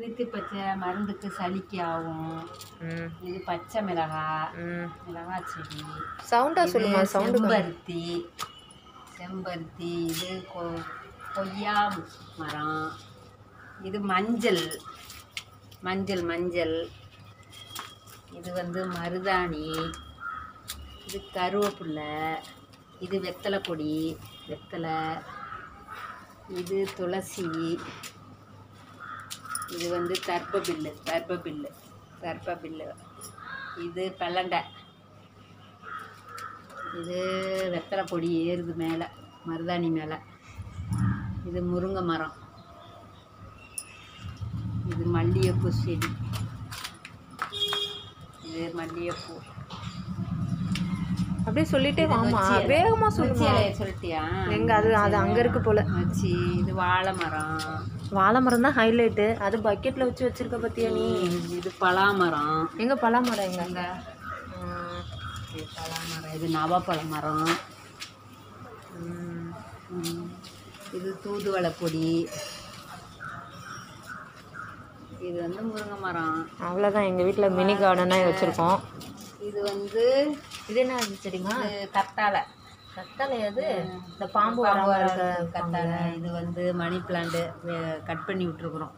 கிருத்தி பச்சை மருந்துக்கு சளிக்கு ஆகும். இது பச்சை மிளகாய் ம். மிளகாய் செடி சவுண்டாக இது சொல்லுமா சவுண்டு செம்பருத்தி செம்பருத்தி இது கொ கொய்யா மரம் இது மஞ்சள் மஞ்சள் மஞ்சள். இது வந்து மருதாணி இது கருவேப்பில்லை இது வெத்தலை கொடி வெத்தலை இது துளசி. இது வந்து தர்ப்பபில்லு தர்ப்ப பில்லு. இது பல்லண்டை. இது வெத்தலை பொடி ஏறுது மேலே மருதாணி மேலே. இது முருங்கை மரம். இது மல்லிகைப்பூ செடி. இது மல்லிகைப்பூ. அப்படியே சொல்லிட்டே வாமா சொல்லுமா இலைய சொல்லிட்டியா? எங்க அது அது அங்க இருக்கு போல. நொச்சி இது வாழை மரம். வாழை மரம் தான் ஹைலைட்டு அது பக்கெட்டில் வச்சு வச்சிருக்க பத்தியா நீ? இது பலாமரம். எங்க பலாமரம் எங்க? இது பலாமரம். இது நவாப்பழ மரம். இது தூதுவளை பொடி. இது வந்து முருங்கை மரம். அவ்வளோதான் எங்கள் வீட்டில் மினி கார்டனாக வச்சுருக்கோம். இது வந்து இது என்ன இது கத்தாழை. கத்தலை அது? இந்த பாம்பு கத்தாழை. இது வந்து மணி பிளான்ட் கட் பண்ணி விட்டுருக்குறோம்.